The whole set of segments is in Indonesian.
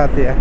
berat ya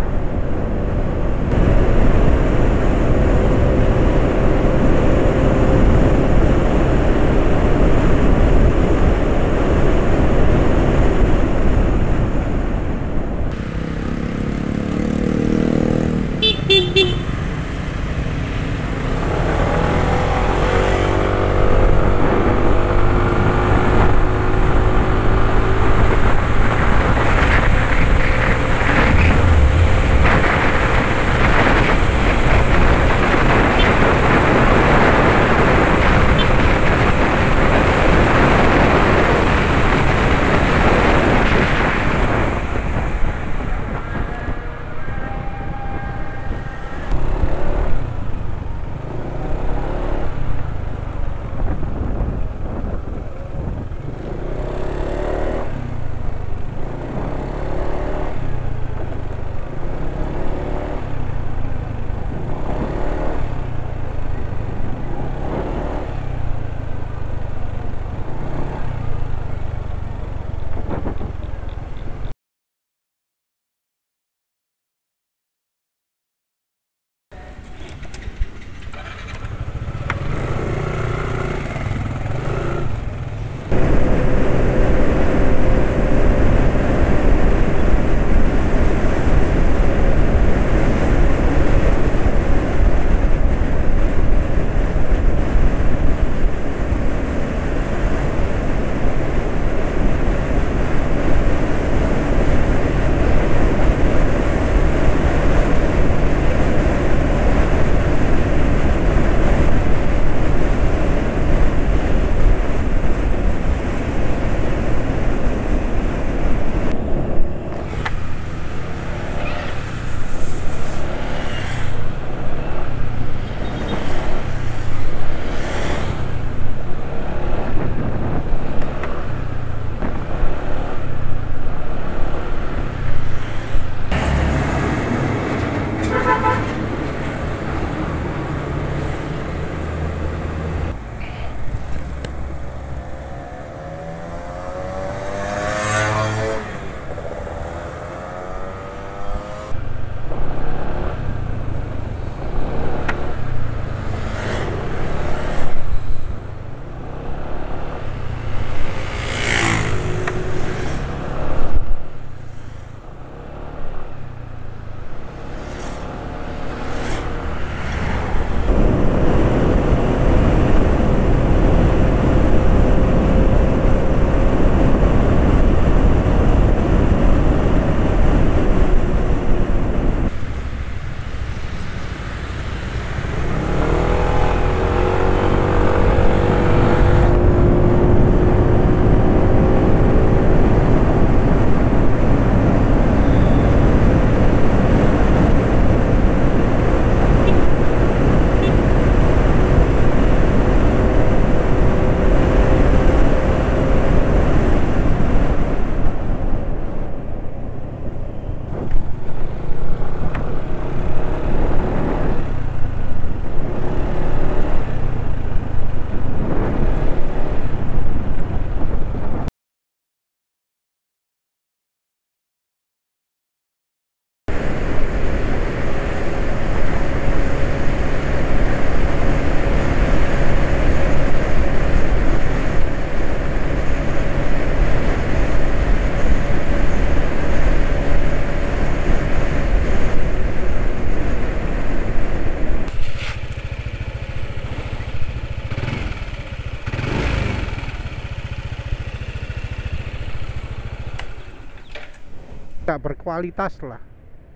tidak berkualitas lah.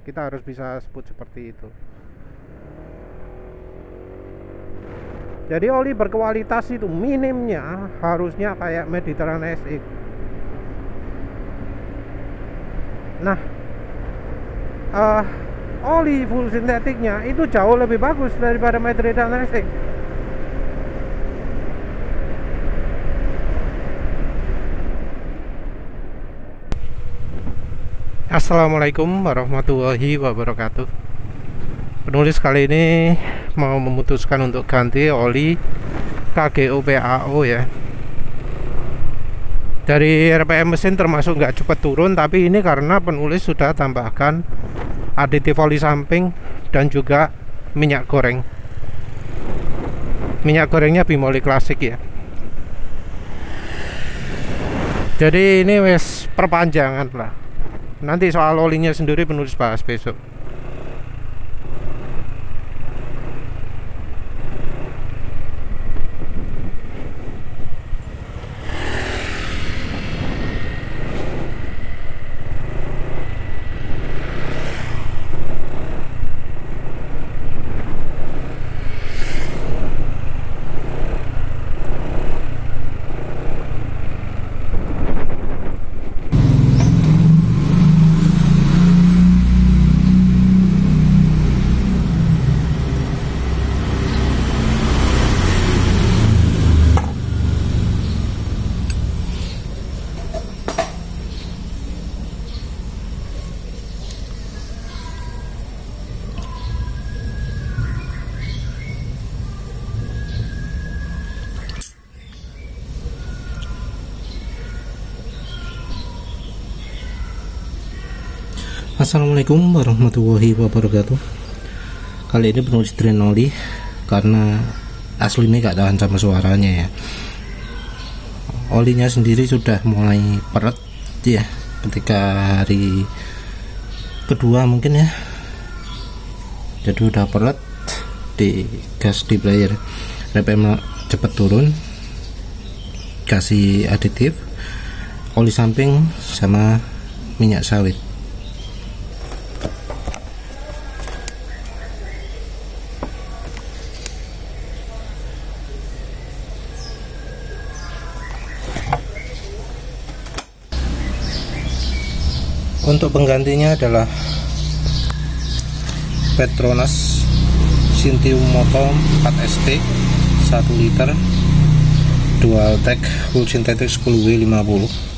Kita harus bisa sebut seperti itu. Jadi oli berkualitas itu minimnya harusnya kayak Mediterranean SX nah uh, oli full sintetiknya itu jauh lebih bagus daripada Mediterranean SX Assalamualaikum warahmatullahi wabarakatuh. Penulis kali ini mau memutuskan untuk ganti oli KGO PAO ya. Dari RPM mesin termasuk nggak cepat turun Tapi ini karena penulis sudah tambahkan aditif oli samping dan juga minyak goreng. Minyak gorengnya bimoli klasik ya. Jadi ini wes perpanjangan lah nanti soal olinya sendiri penulis bahas besok Assalamualaikum warahmatullahi wabarakatuh. Kali ini penulis Drenoli Karena aslinya gak tahan sama suaranya ya. Olinya sendiri sudah mulai peret ya Ketika hari kedua mungkin ya. Jadi udah peret di gas di player. RPM cepat turun Kasih aditif Oli samping sama minyak sawit untuk penggantinya adalah Petronas Sintium Moto 4ST 1 liter dual tech full synthetic 10W50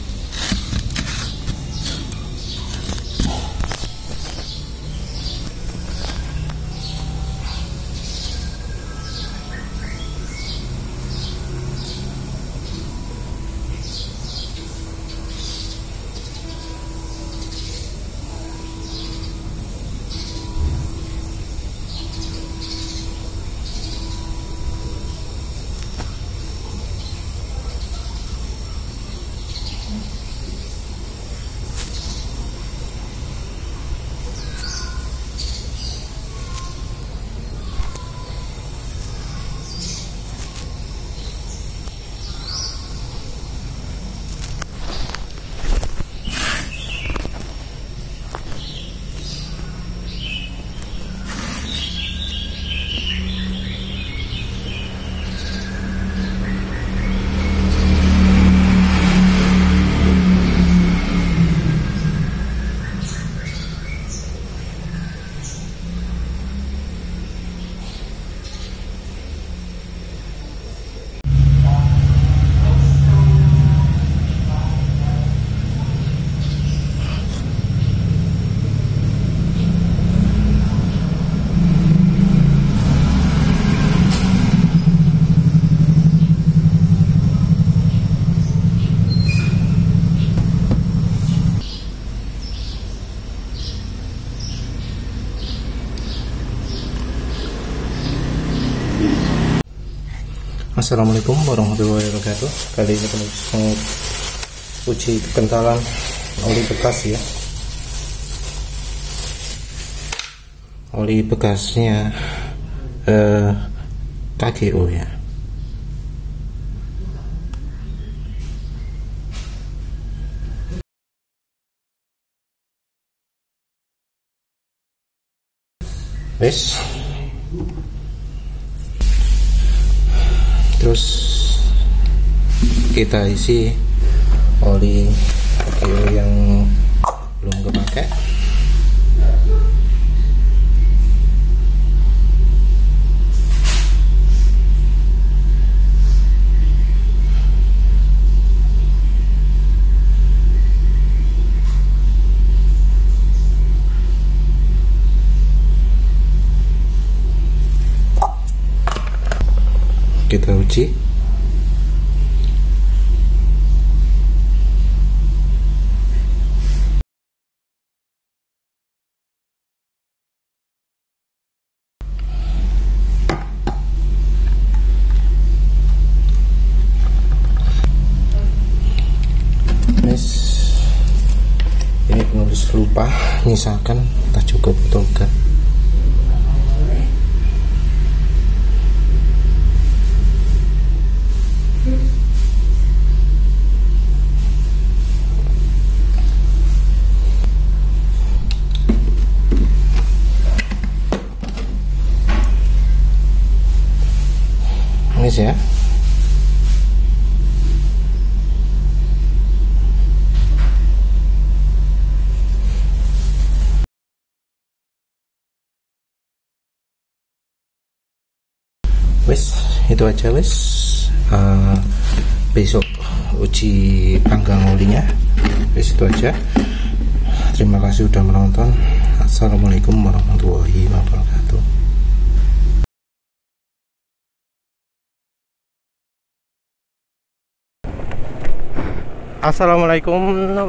Assalamualaikum warahmatullahi wabarakatuh. Kali ini kami uji kekentalan oli bekas ya. Oli bekasnya eh, KGO ya. Wes terus kita isi oli yang belum kepake kita uji. Ini penulis lupa misalkan tak cukup togak ya. Wes itu aja wes uh, besok uji panggang olinya wes itu aja. Terima kasih sudah menonton. Assalamualaikum warahmatullahi wabarakatuh Assalamualaikum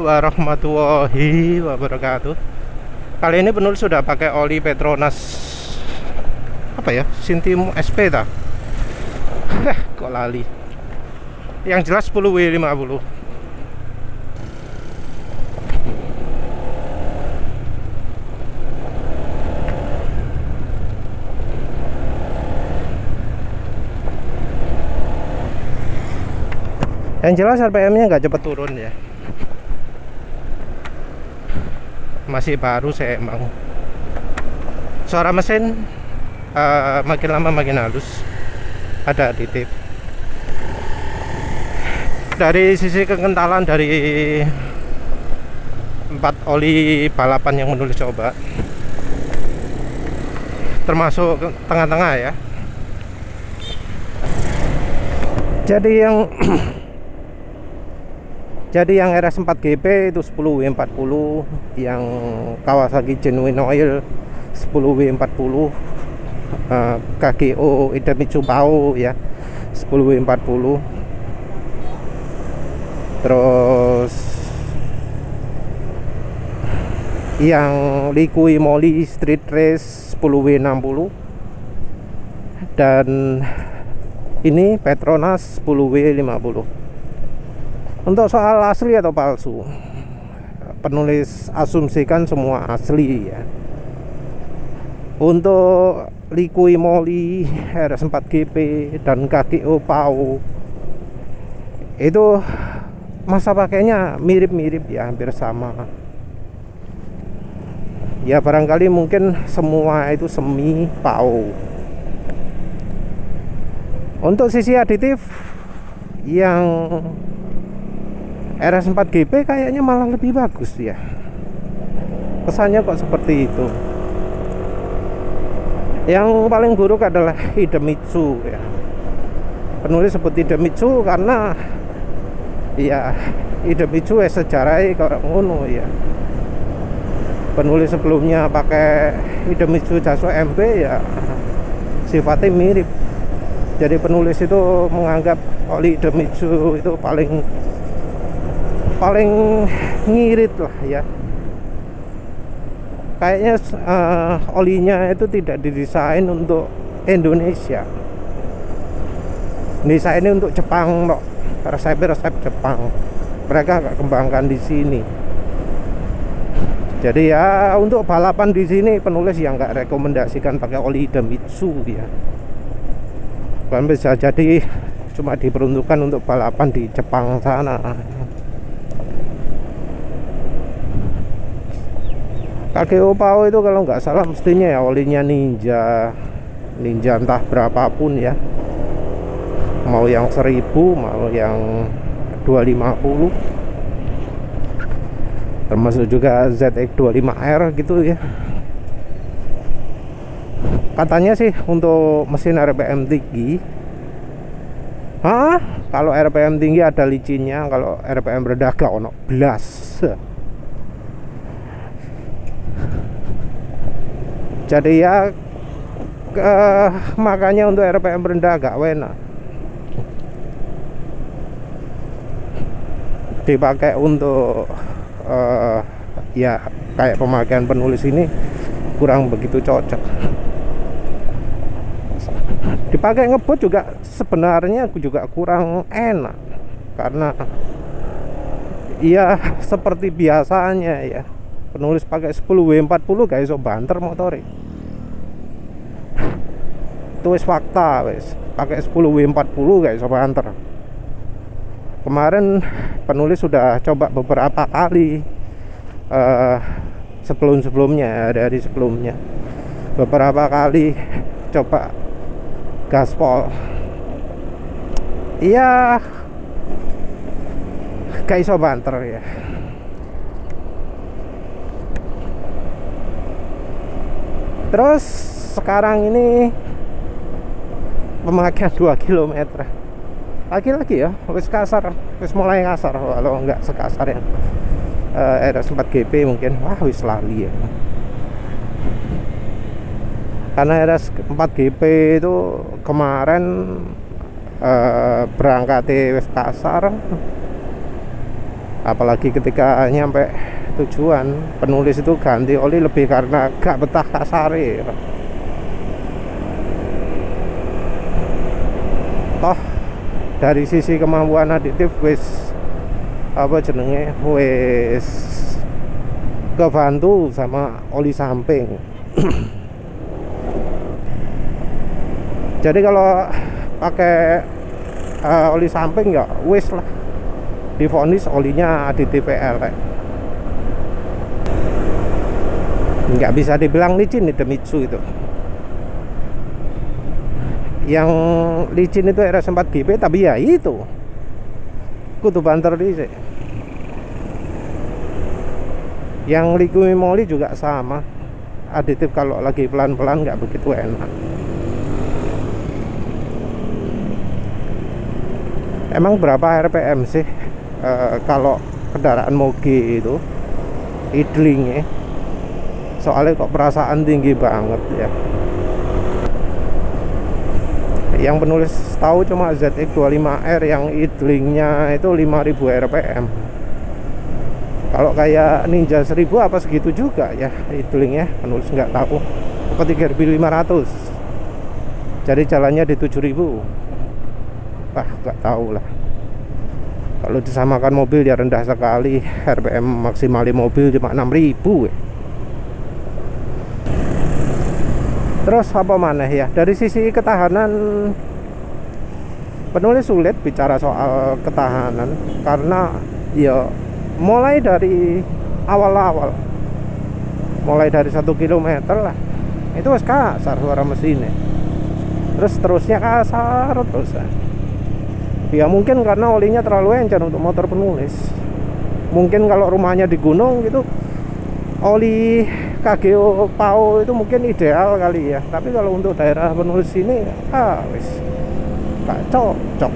warahmatullahi wabarakatuh Kali ini penulis sudah pakai oli Petronas Apa ya? Sintium SP tak? Eh, kok lali Yang jelas 10W50 Yang jelas RPM nya nggak cepet turun ya. Masih baru saya emang. Suara mesin uh, Makin lama makin halus. Ada aditif Dari sisi kekentalan dari empat oli balapan yang menulis coba. Termasuk tengah-tengah ya. Jadi yang jadi yang RS4 GP itu 10W40 yang Kawasaki Genuine Oil 10W40 uh, KGO Idemitsu Pau ya 10W40 terus yang Likui Moly Street Race 10W60 dan ini Petronas 10W50 untuk soal asli atau palsu, penulis asumsikan semua asli ya. Untuk Likui Moly, RS4GP dan KTO Pau itu masa pakainya mirip-mirip ya, hampir sama. Ya barangkali mungkin semua itu semi Pau. Untuk sisi aditif yang RS4 GP kayaknya malah lebih bagus ya. Kesannya kok seperti itu. Yang paling buruk adalah Idemitsu ya. Penulis sebut Idemitsu karena ya Idemitsu ya sejarah kok ngono ya. Penulis sebelumnya pakai Idemitsu Jaso MP ya sifatnya mirip. Jadi penulis itu menganggap oli Idemitsu itu paling paling ngirit lah ya. Kayaknya uh, olinya itu tidak didesain untuk Indonesia. Desainnya untuk Jepang loh resep-resep Jepang. Mereka nggak kembangkan di sini. Jadi ya untuk balapan di sini penulis yang nggak rekomendasikan pakai oli Demitsu ya. Kan bisa jadi cuma diperuntukkan untuk balapan di Jepang sana kakek opao itu kalau nggak salah mestinya ya olinya ninja. Ninja entah berapapun ya. Mau yang 1000 mau yang 250 termasuk juga ZX25R gitu ya. Katanya sih untuk mesin RPM tinggi. Hah? kalau RPM tinggi ada licinnya kalau RPM rendah gak ono belas jadi ya ke, makanya untuk RPM rendah agak enak. Dipakai untuk uh, ya kayak pemakaian penulis ini kurang begitu cocok. Dipakai ngebut juga sebenarnya juga kurang enak. Karena ya seperti biasanya ya penulis pakai 10 W40 gak iso banter motor itu wis fakta wis. Pakai 10 W40 gak iso banter. Kemarin penulis sudah coba beberapa kali uh, sebelum-sebelumnya dari sebelumnya. Beberapa kali coba gaspol. Iya gak iso banter ya terus sekarang ini pemakaian 2 km lagi-lagi ya wis kasar wis mulai kasar kalau enggak sekasar yang uh, era sempat GP mungkin. Wah wis lali ya. Karena era 4 GP itu kemarin uh, berangkat wis kasar. Apalagi ketika nyampe tujuan penulis itu ganti oli lebih karena gak betah kasar ya. toh dari sisi kemampuan aditif wis apa jenenge wis kebantu sama oli samping. Jadi kalau pakai uh, oli samping ya wis lah. Difonis olinya aditif PL nggak bisa dibilang licin itu Mitsu itu. Yang licin itu RS 4 GP tapi ya itu. Kutu banter di yang liquid moly juga sama. Aditif kalau lagi pelan-pelan nggak begitu enak. Emang berapa RPM sih e, kalau kendaraan moge itu? Idlingnya soalnya kok perasaan tinggi banget ya. Yang penulis tahu cuma ZX25R yang idlingnya itu 5000 rpm kalau kayak Ninja 1000 apa segitu juga ya idlingnya penulis nggak tahu. Apa 3500 jadi jalannya di 7000 wah nggak tahu lah. Kalau disamakan mobil ya rendah sekali RPM maksimal mobil cuma 6000 ya terus apa mana ya? Dari sisi ketahanan penulis sulit bicara soal ketahanan karena ya mulai dari awal-awal. Mulai dari satu kilometer lah. Itu wes kasar suara mesinnya. Terus terusnya kasar terus ya mungkin karena olinya terlalu encer untuk motor penulis. Mungkin kalau rumahnya di gunung gitu oli KGO PAO itu mungkin ideal kali ya. Tapi kalau untuk daerah penulis ini ah wis. Cocok.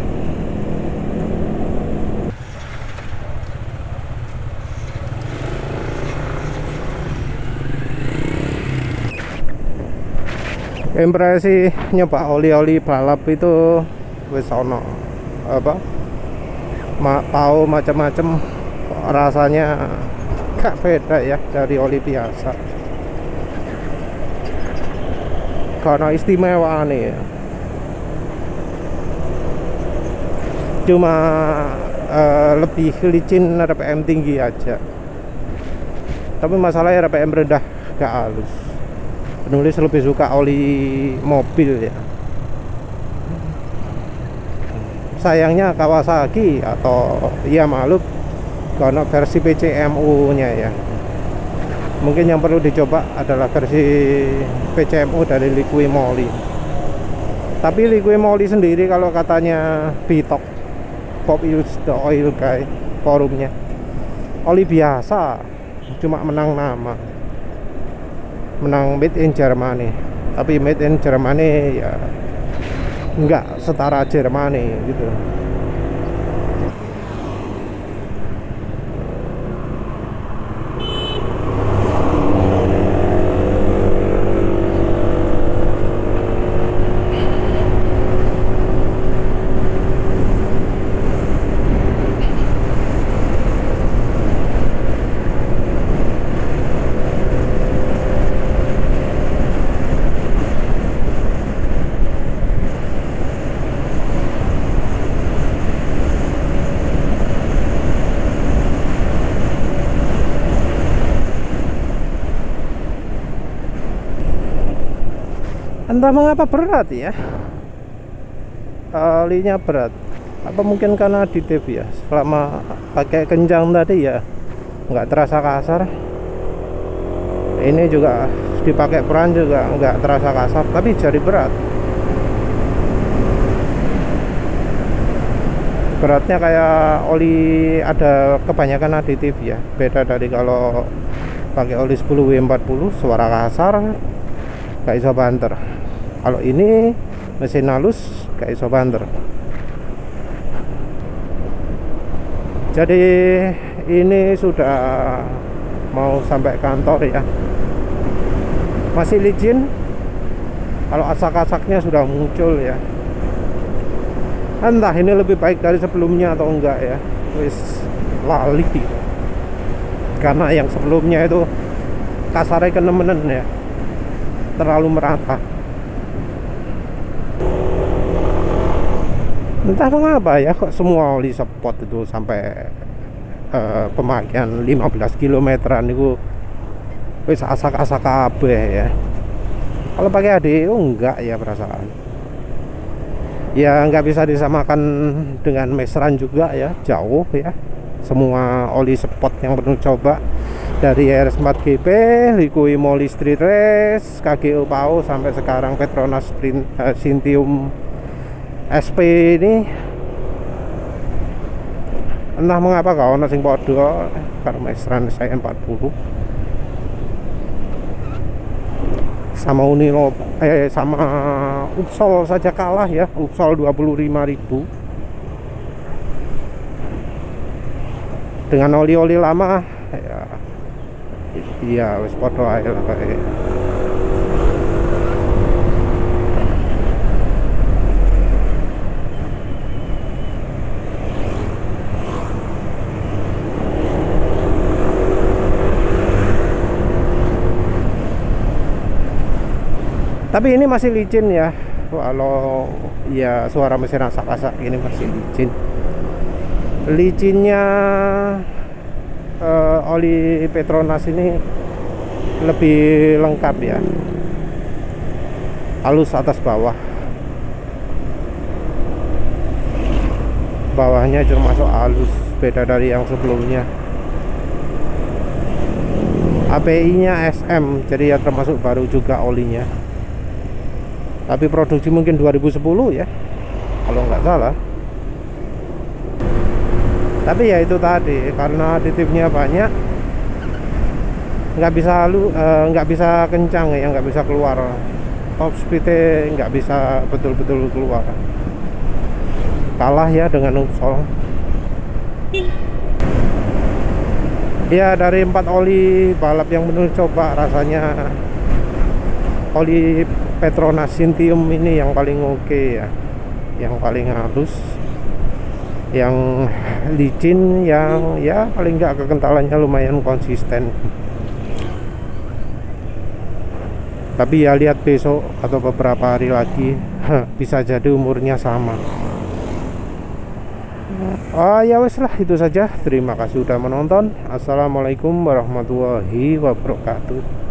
Impresi nyoba oli-oli balap itu wis ono. Apa? Ma, pau macam-macam rasanya gak beda ya dari oli biasa karena istimewa nih cuma uh, lebih licin RPM tinggi aja. Tapi masalahnya RPM rendah gak halus. Penulis lebih suka oli mobil ya. Sayangnya Kawasaki atau ya maklum karena versi PCMU nya ya mungkin yang perlu dicoba adalah versi PCMU dari liquid moly. Tapi liquid moly sendiri kalau katanya Bitok Pop Use the Oil guy forumnya oli biasa cuma menang nama. Menang made in Germany. Tapi made in Germany ya enggak setara Germany gitu entah mengapa berat ya. Olinya berat. Apa mungkin karena aditif ya? Selama pakai kencang tadi ya nggak terasa kasar. Ini juga dipakai peran juga nggak terasa kasar tapi jadi berat. Beratnya kayak oli ada kebanyakan aditif ya. Beda dari kalau pakai oli 10 W40 suara kasar gak iso banter kalau ini mesin halus gak iso banter jadi ini sudah mau sampai kantor ya. Masih licin. Kalau asak-asaknya sudah muncul ya. Entah ini lebih baik dari sebelumnya atau enggak ya. Wis lali. Karena yang sebelumnya itu kasarnya kenemenen ya. Terlalu merata entah mengapa ya kok semua oli spot itu sampai uh, pemakaian 15 kilometeran itu wis asak-asak kabeh ya. Kalau pakai ADO enggak ya perasaan. Ya nggak bisa disamakan dengan mesran juga ya jauh ya. Semua oli spot yang perlu coba. Dari RS4 GP, Likui Moly Street Race, KGO PAO sampai sekarang Petronas Sprint, uh, Sintium SP ini entah mengapa kau nasi podo karena mesran saya 40 sama Unilo eh sama Upsol saja kalah ya Upsol 25.000 dengan oli-oli lama ya iya wis podo ae lah kayak tapi ini masih licin ya. Kalau ya suara mesin asak-asak ini masih licin. Licinnya uh, oli Petronas ini lebih lengkap ya. Halus atas bawah. Bawahnya termasuk halus beda dari yang sebelumnya. API nya SM jadi ya termasuk baru juga olinya tapi produksi mungkin 2010 ya kalau nggak salah. Tapi ya itu tadi karena aditifnya banyak nggak bisa lu eh, nggak bisa kencang ya nggak bisa keluar. Top speed nggak bisa betul-betul keluar. Kalah ya dengan Upsol ya dari empat oli balap yang menurut coba rasanya oli Petronas Sintium ini yang paling oke okay ya. Yang paling halus. Yang licin yang ya paling enggak kekentalannya lumayan konsisten. Tapi ya lihat besok atau beberapa hari lagi bisa jadi umurnya sama. Oh ya wes lah itu saja. Terima kasih sudah menonton. Assalamualaikum warahmatullahi wabarakatuh